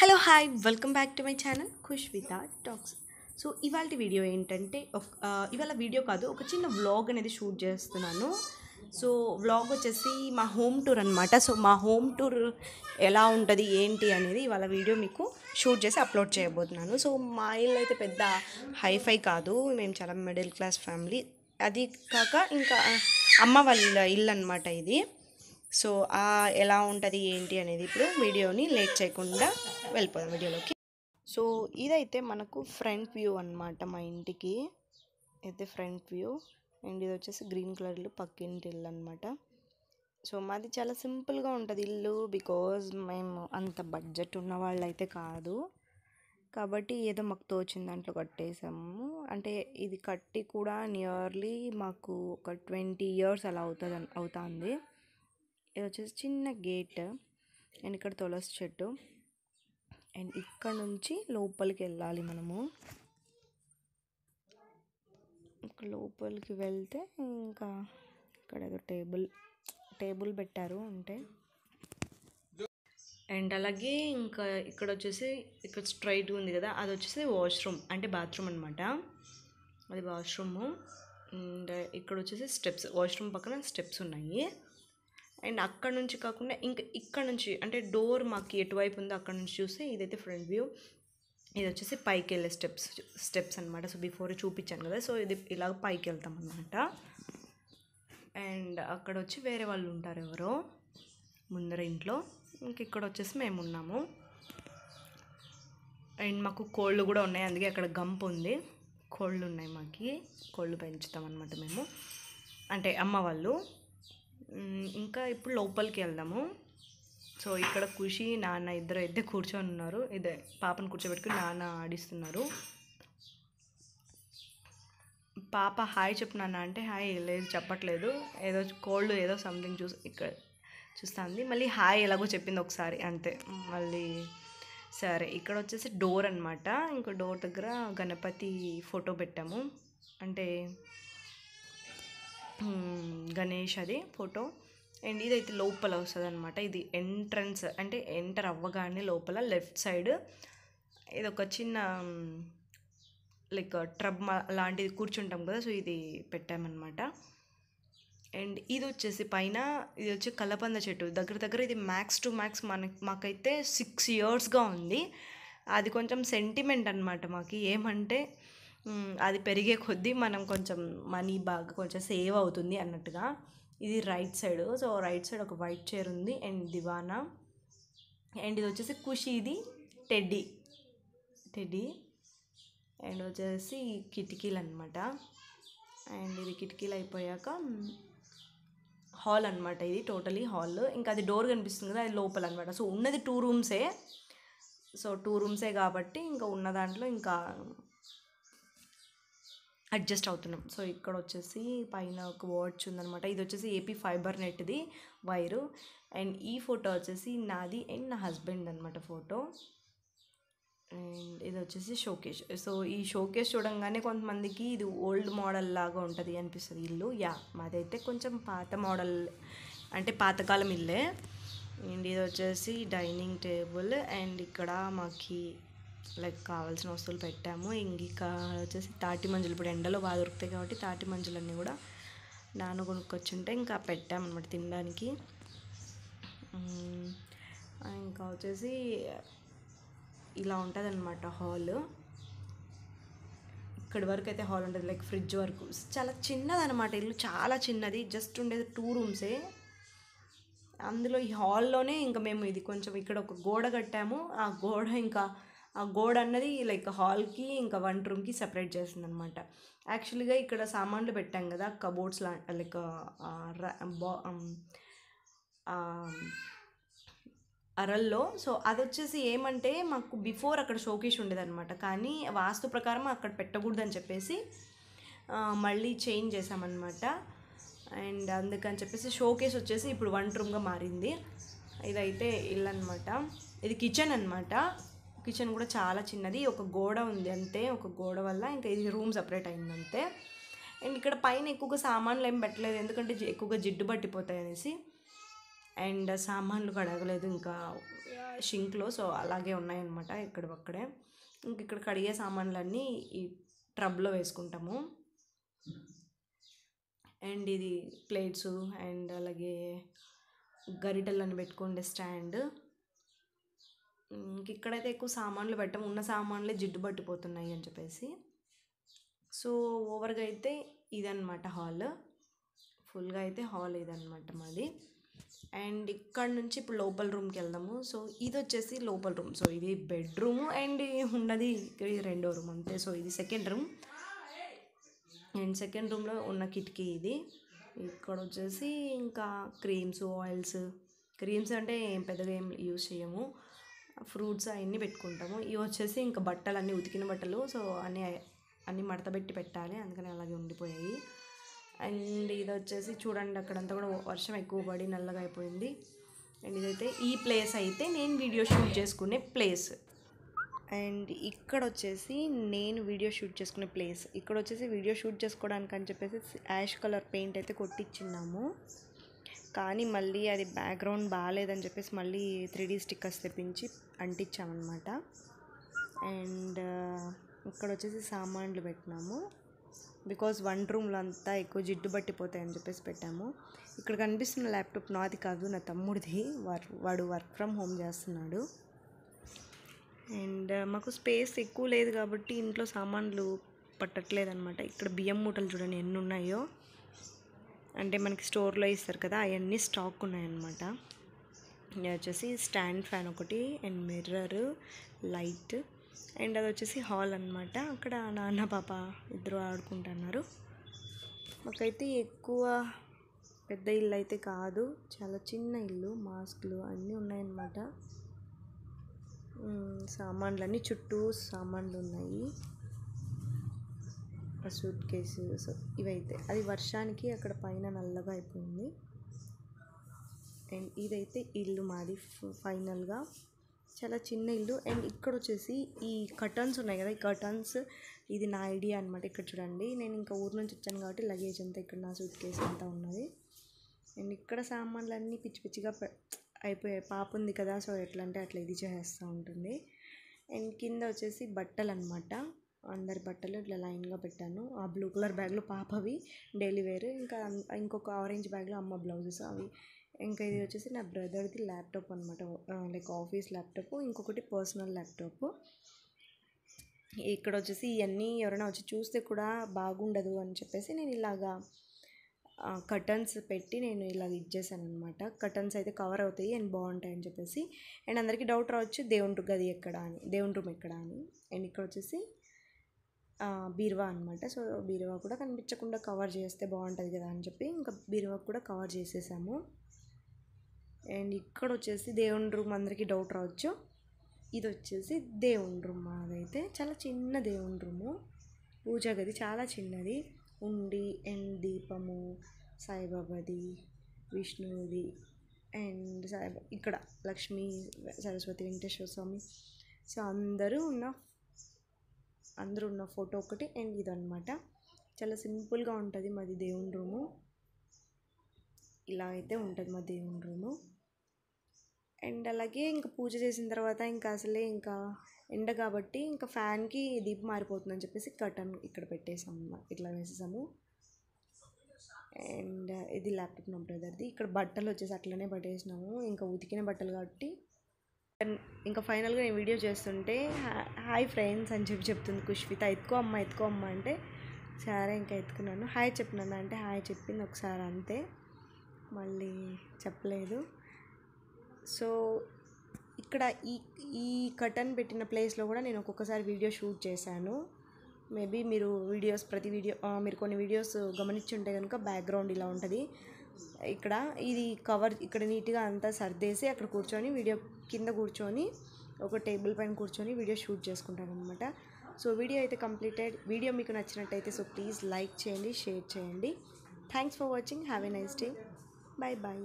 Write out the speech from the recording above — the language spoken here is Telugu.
Hello hi welcome back to my channel Khush with talks. So ఇవాళ వీడియో ఏంటంటే ఒక ఇవాళ వీడియో కాదు ఒక చిన్న వ్లాగ్ అనేది షూట్ చేస్తున్నాను. సో వ్లాగ్ వచ్చేసి మా హోమ్ టూర్ అనమాట సో మా హోమ్ టూర్ ఎలా ఉంటుంది ఏంటి అనేది ఇవాళ వీడియో మీకు షూట్ చేసి అప్లోడ్ చేయబోతున్నాను. సో మా ఇల్లు అయితే పెద్ద హైఫై కాదు మేము చాలా మిడిల్ క్లాస్ ఫ్యామిలీ. అది కాక ఇంకా అమ్మ వాళ్ళ ఇల్లు అనమాట ఇది. సో ఆ ఎలా ఉంటుంది ఏంటి అనేది ఇప్పుడు వీడియోని లేట్ చేయకుండా వెళ్ళిపోదాం వీడియోలోకి. సో ఇదైతే మనకు ఫ్రంట్ వ్యూ అనమాట మా ఇంటికి. అయితే ఫ్రంట్ వ్యూ. అండ్ ఇది వచ్చేసి గ్రీన్ కలర్లో పక్కింటి ఇల్లు అనమాట సో మాది చాలా సింపుల్గా ఉంటుంది ఇల్లు బికాజ్ మేము అంత బడ్జెట్ ఉన్న వాళ్ళు అయితే కాదు. కాబట్టి ఏదో మాకు తోచిన దాంట్లో కట్టేసాము. అంటే ఇది కట్టి కూడా నియర్లీ మాకు ఒక ట్వంటీ ఇయర్స్ అలా అవుతుంది అవుతుంది. ఇది వచ్చేసి చిన్న గేట్. అండ్ ఇక్కడ తులసి చెట్టు. అండ్ ఇక్కడ నుంచి లోపలికి వెళ్ళాలి మనము. లోపలికి వెళ్తే ఇంకా ఇక్కడ ఏదో టేబుల్ టేబుల్ పెట్టారు అంటే. అండ్ అలాగే ఇంకా ఇక్కడ వచ్చేసి ఇక్కడ స్ట్రైట్ ఉంది కదా అది వచ్చేసి వాష్రూమ్ అంటే బాత్రూమ్ అనమాట అది వాష్రూము. అండ్ ఇక్కడ వచ్చేసి స్టెప్స్ వాష్రూమ్ పక్కన స్టెప్స్ ఉన్నాయి. అండ్ అక్కడ నుంచి కాకుండా ఇంకా ఇక్కడ నుంచి అంటే డోర్ మాకు ఎటువైపు ఉందో అక్కడ నుంచి చూస్తే ఇదైతే ఫ్రంట్ వ్యూ. ఇది వచ్చేసి పైకి వెళ్ళే స్టెప్స్ స్టెప్స్ అనమాట సో బిఫోర్ చూపించాను కదా. సో ఇది ఇలా పైకి వెళ్తాం అనమాట అండ్ అక్కడ వచ్చి వేరే వాళ్ళు ఉంటారు ఎవరో ముందర ఇంట్లో. ఇంక ఇక్కడ వచ్చేసి మేము ఉన్నాము. అండ్ మాకు కోళ్ళు కూడా ఉన్నాయి. అందుకే అక్కడ గంప ఉంది. కోళ్ళు ఉన్నాయి మాకు. కోళ్ళు పెంచుతాం అనమాట మేము. అంటే అమ్మ వాళ్ళు. ఇంకా ఇప్పుడు లోపలికి వెళ్దాము. సో ఇక్కడ ఖుషి నాన్న ఇద్దరు అయితే కూర్చొని ఉన్నారు. ఇదే పాపను కూర్చోబెట్టుకుని నాన్న ఆడిస్తున్నారు. పాప హాయ్ చెప్పు నాన్న అంటే హాయ్ లేదు చెప్పట్లేదు. ఏదో కోల్డ్ ఏదో సంథింగ్ చూసి ఇక్కడ చూస్తుంది. మళ్ళీ హాయ్ ఎలాగో చెప్పింది ఒకసారి అంతే. మళ్ళీ సరే ఇక్కడ వచ్చేసి డోర్ అనమాట ఇంకో డోర్ దగ్గర గణపతి ఫోటో పెట్టాము. అంటే గణేష్ అది ఫోటో. అండ్ ఇదైతే లోపల వస్తుంది అనమాట ఇది ఎంట్రన్స్ అంటే ఎంటర్ అవ్వగానే లోపల లెఫ్ట్ సైడ్ ఇది ఒక చిన్న లైక్ ట్రబ్ లాంటిది కూర్చుంటాం కదా సో ఇది పెట్టామన్నమాట. అండ్ ఇది వచ్చేసి పైన ఇది వచ్చి కలపంద చెట్టు. దగ్గర దగ్గర ఇది మ్యాక్స్ టు మ్యాక్స్ మన మాకైతే సిక్స్ ఇయర్స్గా ఉంది. అది కొంచెం సెంటిమెంట్ అనమాట మాకు. ఏమంటే అది పెరిగే కొద్దీ మనం కొంచెం మనీ బాగా కొంచెం సేవ్ అవుతుంది అన్నట్టుగా. ఇది right side. So right side ఒక వైట్ చైర్ ఉంది. అండ్ దివానా. అండ్ ఇది వచ్చేసి ఖుషి ఇది టెడ్డీ. టెడ్డీ. అండ్ వచ్చేసి కిటికీలు అనమాట అండ్ ఇది కిటికీలు అయిపోయాక హాల్ అనమాట ఇది. Totally hall. ఇంకా అది డోర్ కనిపిస్తుంది కదా అది లోపల అనమాట సో ఉన్నది టూ రూమ్సే. సో టూ రూమ్సే కాబట్టి ఇంకా ఉన్న దాంట్లో ఇంకా అడ్జస్ట్ అవుతున్నాం. సో ఇక్కడ వచ్చేసి పైన ఒక వాచ్ ఉందనమాట ఇది వచ్చేసి ఏపీ ఫైబర్ నెట్ది వైరు. అండ్ ఈ ఫోటో వచ్చేసి నాది అండ్ నా హస్బెండ్ అనమాట ఫోటో. అండ్ ఇది వచ్చేసి షోకేష్ సో ఈ షోకేష్ చూడంగానే కొంతమందికి ఇది ఓల్డ్ మోడల్ లాగా ఉంటుంది అనిపిస్తుంది ఇల్లు. యా మాదైతే కొంచెం పాత మోడల్ అంటే పాతకాలం ఇల్లే. అండ్ ఇది వచ్చేసి డైనింగ్ టేబుల్. అండ్ ఇక్కడ మాకి లైక్ కావాల్సిన వస్తువులు పెట్టాము. ఇంకా వచ్చేసి తాటి మంజులు ఇప్పుడు ఎండలో బాగా దొరుకుతాయి కాబట్టి తాటి మంజులన్నీ కూడా నాన్న కొనుక్కొచ్చుంటే ఇంకా పెట్టామన్నమాట తినడానికి. ఇంకా వచ్చేసి ఇలా ఉంటుంది అనమాట హాల్. ఇక్కడి వరకు అయితే హాల్ ఉంటుంది లైక్ ఫ్రిడ్జ్ వరకు. చాలా చిన్నది అనమాట ఇల్లు. చాలా చిన్నది. జస్ట్ ఉండేది టూ రూమ్సే. అందులో ఈ హాల్లోనే ఇంకా మేము ఇది కొంచెం ఇక్కడ ఒక గోడ కట్టాము. ఆ గోడ ఇంకా ఆ గోడ అన్నది లైక్ హాల్కి ఇంకా వంట రూమ్కి సపరేట్ చేసింది అనమాట యాక్చువల్గా ఇక్కడ సామాన్లు పెట్టాం కదా కబోర్డ్స్ లా లైక్ బా అరల్లో. సో అది వచ్చేసి ఏమంటే మాకు బిఫోర్ అక్కడ షోకేష్ ఉండేదన్నమాట కానీ వాస్తు ప్రకారం అక్కడ పెట్టకూడదని చెప్పేసి మళ్ళీ చేంజ్ చేసామన్నమాట అండ్ అందుకని చెప్పేసి షోకేస్ వచ్చేసి ఇప్పుడు వన్ రూమ్గా మారింది. ఇదైతే ఇల్లు అనమాట. ఇది కిచెన్ అనమాట. కిచెన్ కూడా చాలా చిన్నది. ఒక గోడ ఉంది అంతే. ఒక గోడ వల్ల ఇంకా ఇది రూమ్ సపరేట్ అయింది అంతే. అండ్ ఇక్కడ పైన ఎక్కువగా సామాన్లు ఏం పెట్టలేదు. ఎందుకంటే ఎక్కువగా జిడ్డు పట్టిపోతాయి అనేసి. అండ్ సామాన్లు కడగలేదు ఇంకా షింక్లో. సో అలాగే ఉన్నాయన్నమాట ఇక్కడ అక్కడే ఇంక ఇక్కడ కడిగే సామాన్లన్నీ ఈ ట్రబ్లో వేసుకుంటాము. అండ్ ఇది ప్లేట్స్ అండ్ అలాగే గరిటెలను పెట్టుకుండే స్టాండ్. ఇక్కడైతే ఎక్కువ సామాన్లు పెట్టము. ఉన్న సామాన్లే జిడ్డు పట్టిపోతున్నాయి అని చెప్పేసి. సో ఓవర్గా అయితే ఇదన్నమాట హాల్. ఫుల్గా అయితే హాల్ ఇదన్నమాట మాది. అండ్ ఇక్కడ నుంచి ఇప్పుడు లోపల రూమ్కి వెళ్దాము. సో ఇది వచ్చేసి లోపల రూమ్. సో ఇది బెడ్రూమ్ అండ్ ఉన్నది ఇక్కడ రెండో రూమ్ అంతే. సో ఇది సెకండ్ రూమ్. అండ్ సెకండ్ రూమ్లో ఉన్న కిటికీ ఇది. ఇక్కడ వచ్చేసి ఇంకా క్రీమ్స్ ఆయిల్స్. క్రీమ్స్ అంటే ఏం పెద్దగా ఏం యూజ్ చేయము. ఫ్రూట్స్ అవన్నీ పెట్టుకుంటాము. ఇవి వచ్చేసి ఇంకా బట్టలు అన్నీ ఉతికిన బట్టలు. సో అన్నీ అన్నీ మడతపెట్టి పెట్టాలి. అందుకని అలాగే ఉండిపోయాయి. అండ్ ఇది వచ్చేసి చూడండి అక్కడంతా కూడా వర్షం ఎక్కువ పడి నల్లగా అయిపోయింది. అండ్ ఇదైతే ఈ ప్లేస్ అయితే నేను వీడియో షూట్ చేసుకునే ప్లేస్. అండ్ ఇక్కడ వచ్చేసి నేను వీడియో షూట్ చేసుకునే ప్లేస్. ఇక్కడ వచ్చేసి వీడియో షూట్ చేసుకోవడానికి అని చెప్పేసి యాష్ కలర్ పెయింట్ అయితే కొట్టిచ్చిన్నాము కానీ మళ్ళీ అది బ్యాక్గ్రౌండ్ బాగాలేదని చెప్పేసి మళ్ళీ త్రీ డీ స్టిక్కర్స్ తెప్పించి అంటించామన్నమాట. అండ్ ఇక్కడ వచ్చేసి సామాన్లు పెట్టినాము. బికాజ్ వన్ రూమ్లో అంతా ఎక్కువ జిడ్డు పట్టిపోతాయని చెప్పేసి పెట్టాము. ఇక్కడ కనిపిస్తున్న ల్యాప్టాప్ నాది కాదు నా తమ్ముడిది. వాడు వాడు వర్క్ ఫ్రమ్ హోమ్ చేస్తున్నాడు. అండ్ మాకు స్పేస్ ఎక్కువ లేదు కాబట్టి ఇంట్లో సామాన్లు పట్టట్లేదు అనమాట ఇక్కడ బియ్యం మూటలు చూడండి ఎన్ని ఉన్నాయో అంటే మనకి స్టోర్లో ఇస్తారు కదా అవన్నీ స్టాక్ ఉన్నాయన్నమాట. ఇది వచ్చేసి స్టాండ్ ఫ్యాన్ ఒకటి అండ్ మిర్రర్ లైట్ అండ్ అది వచ్చేసి హాల్ అనమాట అక్కడ నాన్న పాప ఇద్దరు ఆడుకుంటున్నారు. మాకైతే ఎక్కువ పెద్ద ఇల్లు అయితే కాదు చాలా చిన్న ఇల్లు మాస్క్లు అన్నీ ఉన్నాయన్నమాట. సామాన్లన్నీ చుట్టూ సామాన్లు ఉన్నాయి. సూట్ కేసు సో ఇవైతే. అది వర్షానికి అక్కడ పైన నల్లగా అయిపోయింది. అండ్ ఇదైతే ఇల్లు మాది ఫైనల్గా. చాలా చిన్న ఇల్లు. అండ్ ఇక్కడ వచ్చేసి ఈ కర్టన్స్ ఉన్నాయి కదా ఈ కర్టన్స్ ఇది నా ఐడియా అనమాట ఇక్కడ చూడండి. నేను ఇంకా ఊరు నుంచి వచ్చాను కాబట్టి లగేజ్ అంతా ఇక్కడ నా సూట్ కేసు అంతా ఉన్నది. అండ్ ఇక్కడ సామాన్లు అన్నీ పిచ్చి పిచ్చిగా అయిపోయాయి పాప ఉంది కదా సో ఎట్లా అంటే అట్లా ఇది చేస్తూ ఉంటుంది. అండ్ కింద వచ్చేసి బట్టలు అనమాట అందరి బట్టలు ఇట్లా లైన్గా పెట్టాను. ఆ బ్లూ కలర్ బ్యాగ్లో పాపవి డైలీ వేర్ ఇంకా ఇంకొక ఆరెంజ్ బ్యాగ్లో అమ్మ బ్లౌజెస్ అవి. ఇంకా ఇది వచ్చేసి నా బ్రదర్ది ల్యాప్టాప్ అనమాట లైక్ ఆఫీస్ ల్యాప్టాప్ ఇంకొకటి పర్సనల్ ల్యాప్టాప్. ఇక్కడ వచ్చేసి ఇవన్నీ ఎవరైనా వచ్చి చూస్తే కూడా బాగుండదు అని చెప్పేసి నేను ఇలాగా కర్టన్స్ పెట్టి నేను ఇలా ఇచ్చేసాను అనమాట కర్టన్స్ అయితే కవర్ అవుతాయి అండ్ బాగుంటాయి అని చెప్పేసి. అండ్ అందరికీ డౌట్ రావచ్చు దేవుని గది ఎక్కడ అని? దేవుని రూమ్ ఎక్కడ అని? అండ్ ఇక్కడ వచ్చేసి బీరువా అనమాట సో బీరువా కూడా కనిపించకుండా కవర్ చేస్తే బాగుంటుంది కదా అని చెప్పి ఇంకా బీరువా కూడా కవర్ చేసేసాము. అండ్ ఇక్కడ వచ్చేసి దేవుని రూమ్ అందరికీ డౌట్ రావచ్చు. ఇది వచ్చేసి దేవుని రూమ్ అదైతే. చాలా చిన్న దేవుని రూము. పూజా గది చాలా చిన్నది. ఉండి అండ్ దీపము సాయిబాబాది విష్ణువుది అండ్ సాయిబా ఇక్కడ లక్ష్మీ సరస్వతి వెంకటేశ్వర స్వామి. సో అందరూ ఉన్న అందరూ ఉన్న ఫోటో ఒకటి అండ్ ఇదన్నమాట. చాలా సింపుల్గా ఉంటుంది మాది దేవుని రూము. ఇలా అయితే ఉంటుంది మా దేవుని రూము. అండ్ అలాగే ఇంకా పూజ చేసిన తర్వాత ఇంకా అసలే ఇంకా ఎండ కాబట్టి ఇంకా ఫ్యాన్కి దీపం మారిపోతుందని చెప్పేసి కర్టన్ ఇక్కడ పెట్టేసాము ఇట్లా వేసేసాము. అండ్ ఇది ల్యాప్టాప్ నా బ్రదర్ది. ఇక్కడ బట్టలు వచ్చేసి అట్లనే పట్టేసినాము. ఇంకా ఉతికిన బట్టలు కాబట్టి ఇంకా ఫైనల్గా నేను వీడియో చేస్తుంటే హాయ్ ఫ్రెండ్స్ అని చెప్పి చెప్తుంది కుష్విత ఎత్తుకో అమ్మ ఎత్తుకో అమ్మ అంటే సరే ఇంకా ఎత్తుకున్నాను. హాయ్ చెప్పినాను అంటే హాయ్ చెప్పింది ఒకసారి అంతే. మళ్ళీ చెప్పలేదు. సో ఇక్కడ ఈ ఈ కటన్ పెట్టిన ప్లేస్లో కూడా నేను ఒక్కొక్కసారి వీడియో షూట్ చేశాను. మేబీ మీరు వీడియోస్ ప్రతి వీడియో మీరు కొన్ని వీడియోస్ గమనించుంటే కనుక బ్యాక్గ్రౌండ్ ఇలా ఉంటుంది. ఇక్కడ ఇది కవర్ ఇక్కడ నీట్గా అంతా సర్దేసి అక్కడ కూర్చొని వీడియో కింద కూర్చొని ఒక టేబుల్ పైన కూర్చొని వీడియో షూట్ చేసుకుంటాను అనమాట సో వీడియో అయితే కంప్లీటెడ్. వీడియో మీకు నచ్చినట్టయితే సో ప్లీజ్ లైక్ చేయండి షేర్ చేయండి. Thanks for watching. Have a nice day. Bye bye